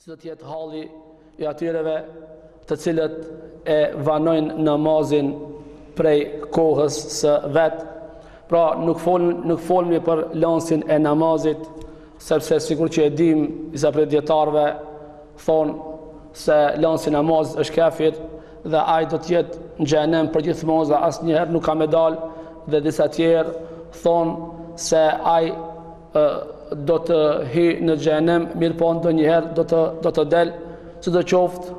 Si do të jetë halli i atyreve të cilët e vanojnë namazin prej kohës së vet. Pra nuk fol nuk folmi për lansin e namazit, Sepse sikur që e dimë, disa prej dijetarëve thonë se lansi i namazit është kafir dhe ai do të jetë në xhehenem përgjithmonë dhe asnjëherë nuk ka me dal dhe disa tjerë thonë se ai do të hyjë në xhehenem, mirëpo ndonjëherë do të do të del, sidoqoftë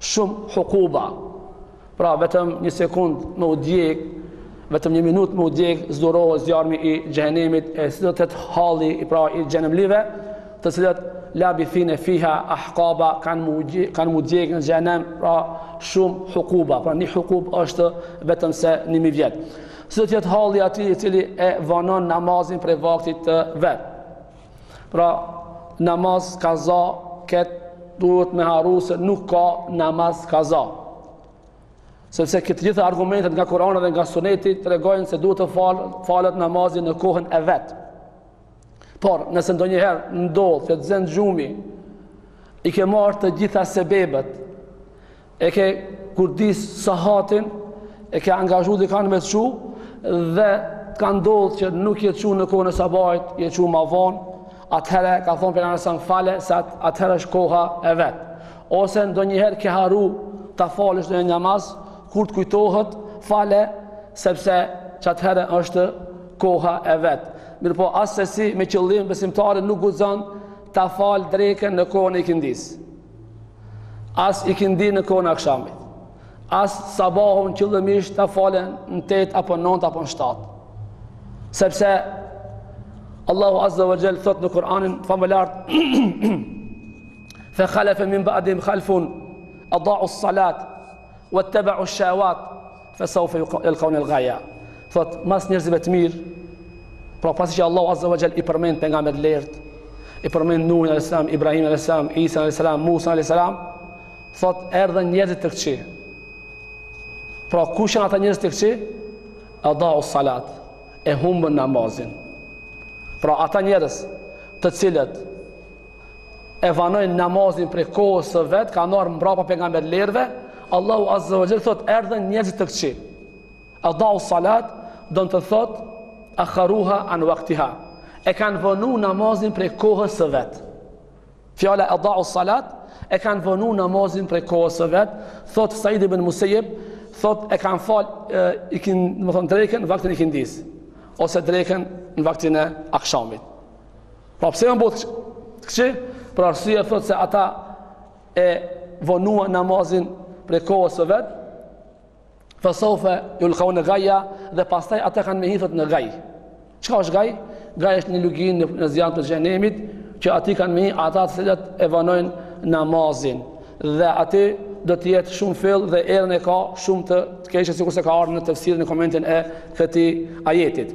Shumë hukuba. Pra vetëm një sekond me u djeg, vetëm një minutë me u djeg, s'durohet zjarmi i xhehenemit e si do të jetë halli i pra i xhehenemlive, të cilët labithine fiha ahkaba kanë m'u, kanë m'u djeg në xhehenem, pra shumë hukuba. Pra një hukub është vetëm se një mijë vjet. Si do të jetë halli i atij i cili e vanon namazin prej vaktit të vet. Pra, namaz kaza, këtë duhet me haru se nuk ka namaz kaza. Sepse të gjitha argumentet nga Kur'ani dhe nga Suneti tregojnë se duhet të fal, falet namazi në kohën e vet. Por, nëse ndonjëherë ndodh që të zën gjumi, i ke marrë të gjitha sebebet. E ke kurdis sahatin, e ke angazhu dikanë me të çu, dhe të ka ndodh që nuk je çu në kohën e sabahit, je çu ma vonë, atëherë ka thonë Pejgamberi alayhis salam fale, se at, atëherë është koha e vet. Ose ndonjëherë ke haru ta falësh ndonjë namaz, kur të kujtohet, fale, sepse që atëherë është koha e vet. Mirëpo, assesi me qëllim, besimtari nuk guxon ta falë drekën në kohën e ikindisë. As ikindinë në kohën e akshamit. As sabahun qëllimisht ta falen në 8 apo 9 apo në 7. Sepse Allahu Azza wa Jall thot në Kur'anin famëlartë Fa khalafa min ba'dim khalfun adha'u as-salat Wattaba'u ash-shahawat fasawfa yalqawna al-ghaya. Thot mas njerëzve të mirë, pra pasi që Allahu Azza wa Jall i përmend pejgamberët e lartë, i përmend Nuhin alayhis salam, Ibrahim alayhis salam, Isa alayhis salam, Musa alayhis salam, thot erdhën njerëzit të këqij. Pra kush janë ata njerëz të këqij? Adau salat, e humbën namazin. Pra ata njerëz të cilët e vonojnë namazin prej kohës së vet, kanë ardh mbrapa pejgamberlerëve, Allahu azza wa jall thot erdhën njerëz të këqij. Adau salat do me thot akharuha an waqtiha. E kanë vonu namazin prej kohës së vet. Fjala adau salat e kanë vonu namazin prej kohës së vet, thot Said ibn Musayyib, thot e kanë fal i kin, do të thon drekën n'vaktin e ikindis ose drekën në vaktin e akshamit. Po pse janë bo t'këqij? Për arsye thot se ata e vonuan namazin prej kohës së vet. Fa sawfa yalqawna gaya dhe pastaj ata kanë me u hidh thot në gaj. Çka është gaj? Gaj është një lugin në, në zjarr të xhenemit që aty kanë me hi ata të cilët e vonojnë namazin. Dhe aty do të jetë shumë fell dhe erën e ka shumë të, të keqe sikur se ka ardhur në tefsirin, në komentin e këtij ajetit.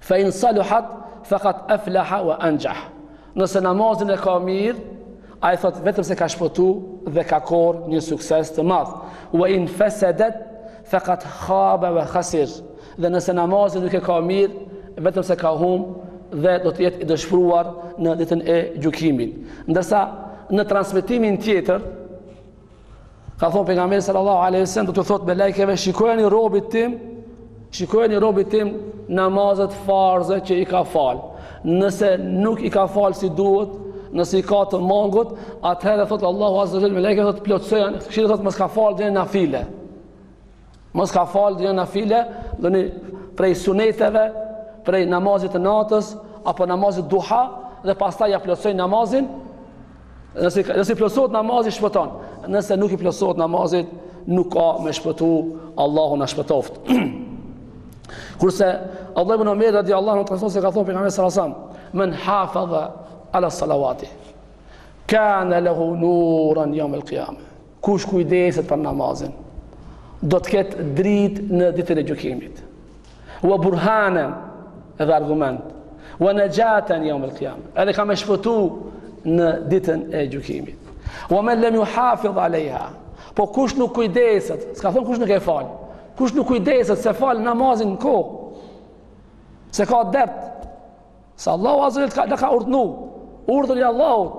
Fa in saluhat faqad aflaha wa anjah. Nëse namazin e ka mirë, ai thot vetëm se ka shpëtu dhe ka korr një sukses të madh. Wa in fasadat faqad khaba wa khasir. Dhe nëse namazin nuk e ka mirë, vetëm se ka hum dhe do të jetë i dëshpëruar në ditën e gjykimit. Ndërsa në transmetimin tjetër Ka thonë pejgamberi sallallahu aleyhi wa sallam, do t'ju thotë melajkeve, shikojeni robit tim, shikojeni robit tim namazet farze që i ka falë. Nëse nuk i ka falë si duhet, nëse i ka të mangut, atëherë thotë Allahu azza wa jall melajkeve thotë plotësojani, kshirni thotë mos ka falë naj nafile. Mos ka falë naj nafile, ndonji prej suneteve, prej namazit të natës, apo namazit duha, dhe pastaj ja plotësoj namazin, nëse, nëse i plotësohet namazi shpëton, nëse nuk i plotësohet namazi, nuk ka me shpëtu, Allahu na shpëtoft. Kurse, Abdullah ibn Omer, radi Allahu anhu thot se ka thonë pejgamberi alejhi selam, men hafadha ala salavati, kane lehu nuran jeumel kijame. Kush kujdeset për namazin, do të ketë dritë në ditën e gjykimit. Wa burhanen, edhe argument. Wa najaten yawm al-qiyama. Edhe ka me shpëtu në ditën e gjykimit. Wa man lam yuhafiz alayha. Po kush nuk kujdeset, s'ka thon kush nuk e fal. Kush nuk kujdeset s'e fal namazin në kohë. S'e ka dert. Se Allahu azza wa jalla të ka urdhnu. Urdhri i Allahut.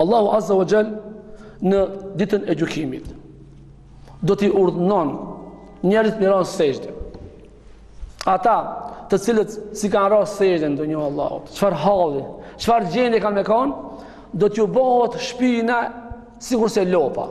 Allahu Azza wa Jall në ditën e gjykimit do t'i urdhënon njerëzit me i ra n'sexhde. Ata të cilët s'i kanë ra sexhde në dunja Allahut, çfarë halli, çfarë gjendje kanë me kon, do t'ju bohet shpina sikurse lopa.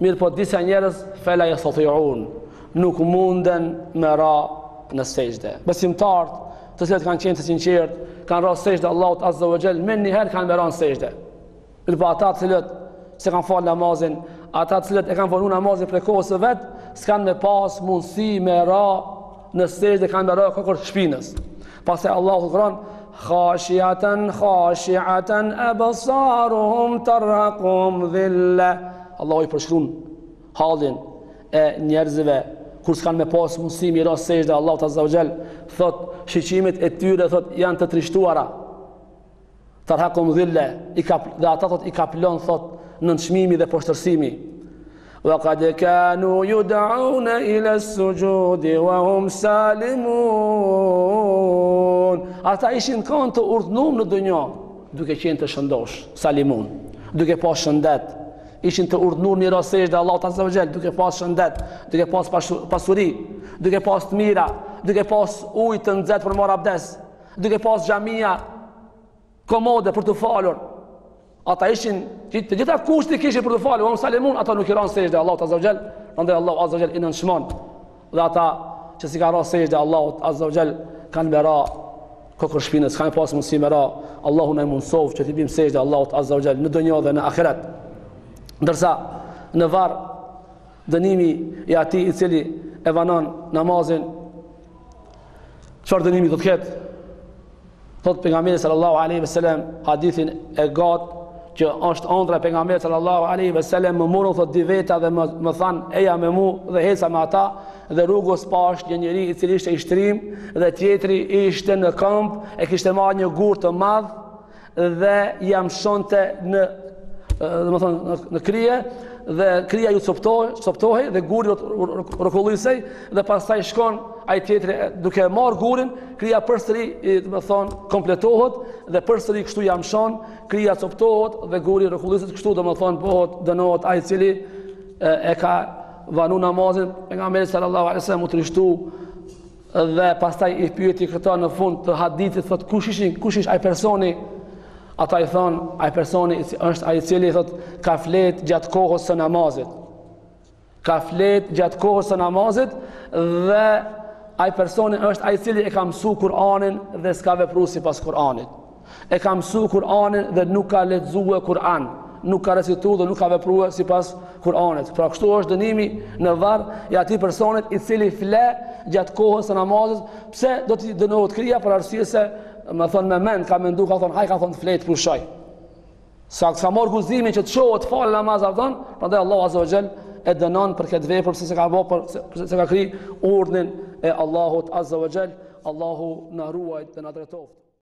Mirëpo disa njerëz fela jestati'un, nuk munden me ra në sejdë. Besimtarët, të cilët kanë qenë të sinqertë, kanë ra sejdë Allahut Azza wa Jall, menjëherë kanë me ra në sejdë. Mirëpo ata të cilët s'e kanë falë namazin, ata të cilët e kanë vonu namazin prej kohës së vet, s'kanë me pas mundësi me ra në sejdë kanë me ra kokërr shpinës. Pastaj Allahu tregon khashiatan khashiatan absaruhum tarhaqum dhilla. Allahu i përshkruan hallin e njerëzve kur s'kan me pas mundësi me i ra sejdë Allahut Azza wa Jall, thot shiqimet e tyre thot janë të trishtuara. Tarhakum dhille, i ka dhe ata thot i kaplon thot nënçmimi dhe poshtërsimi. Wa qad kanu yud'un ila as-sujud wa hum salimun. Ata ishin kanë të urdhnuar në dunja, duke qenë të shëndosh, salimun, duke pas shëndet. Ishin të urdhnuar me i ra sejdë Allahut Azza wa Jall duke pas shëndet, duke pas pasuri, duke pas të mira, duke pas ujë të nxehtë për marr abdes. Duke pas xhamia komode për t'u falur. Ata ishin të gjitha kushtet kishin për t'u falur, hum salimun ata nuk i ran sejdë Allahut Azza wa Jall, prandaj Allahu Azza wa Jall i nënçmon. Dhe ata që s'i ka ra sejdë Allahut Azza wa Jall kanë me ra kokërr shpinës, s'kanë me pas mundësi me ra. Allahu na e mundsoft që t'i bim sejdë Allahut Azza wa Jall në dunja dhe në ahiret. Ndërsa në varr dënimi i atij i cili e vanon namazin Çfarë dënimi do të ketë? Thot pejgamberi sallallahu alaihi wasallam hadithin e gat që është ëndra e pejgamberit sallallahu alaihi wasallam më morën thot di veta dhe më më thanë eja me mu dhe heca me ata dhe rrugës pashë një njeri i cili ishte i shtrim dhe tjetri ishte në këmbë e kishte marrë një gur të madh dhe ia mshonte në domethënë në krije dhe krija ju coptohej, coptohej dhe guri rrokullisej dhe pastaj shkon ai tjetri duke e marr gurin, krija përsëri domethënë kompletohet dhe përsëri kështu ia mshon, krija coptohet dhe guri rrokulliset kështu domethënë bëhet dënohet ai i cili e, e ka vanu namazin pejgamberi sallallahu alaihi wasallam u trishtu Dhe pastaj i pyeti këta në fund të hadithit, thot kush ishin, kush ish ai personi? Ata i thon, ai personi është ai i cili thot ka flejt gjatë kohës së namazit. Ka flejt gjatë kohës së namazit dhe ai personi është ai i cili e ka msu Kur'anin dhe s'ka vepru sipas Kur'anit. E ka msu Kur'anin dhe nuk ka lexuar Kur'an, nuk ka recitu dhe nuk ka vepruar sipas Kur'anit. Pra kështu është dënimi në varr i atij personit i cili fle gjatë kohës së namazit, pse do t'i dënohet kria për arsye se me thon me mend ka mendu ka thon haj ka thon të flejë pushoj. Sa ka marr guximin që të shohë të falë namaz a thon, prandaj Allahu azza wa jall e dënon për këtë vepër sepse ka bërë për sepse ka kry urdhnin e Allahut azza wa jall. Allahu na ruajt dhe na drejtoftë.